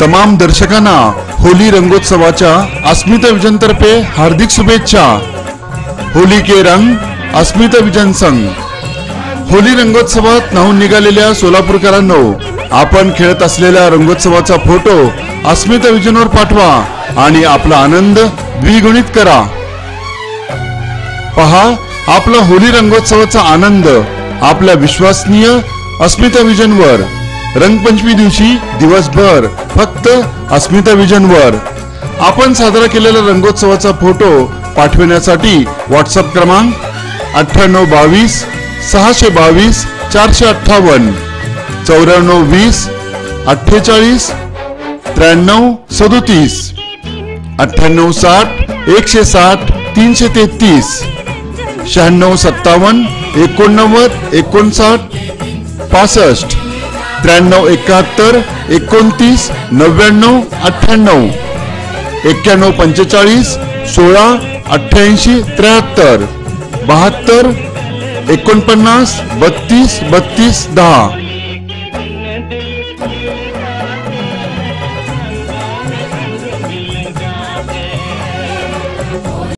तमाम दर्शकांना होली रंगोत्सवाच्या अस्मिता विजनतर्फे हार्दिक शुभेच्छा. होली के रंग अस्मिता विजन संघ. होली रंगोत्सवात नाहून निघालेल्या सोलापूरकरांनो आपण खेळत असलेल्या रंगोत्सवाचा फोटो अस्मिता विजनवर पाठवा आणि आपला आनंद द्विगुणित करा. पहा आपला होली रंगोत्सवाचा आनंद आपल्या विश्वसनीय अस्मिता विजनवर. रंगपंचमी दिवशी दिवसभर फक्त अस्मिता विजनवर. आपण साजरा केलेल्या रंगोत्सवाचा फोटो पाठविण्यासाठी व्हॉट्सअप क्रमांक अठ्ठ्याण्णव बावीस सहाशे बावीस चारशे अठ्ठावन्न चौऱ्याण्णव वीस अठ्ठेचाळीस त्र्याण्णव सदोतीस अठ्ठ्याण्णव साठ एकशे साठ तीनशे तेहतीस शहाण्णव सत्तावन्न एकोणनव्वद एकोणसाठ पासष्ट. त्र्याण्णव एकाहत्तर एकोणतीस नव्याण्णव अठ्ठ्याण्णव. एक्क्याण्णव पंचेचाळीस सोळा अठ्ठ्याऐंशी त्र्याहत्तर. बहात्तर एकोणपन्नास बत्तीस बत्तीस दहा.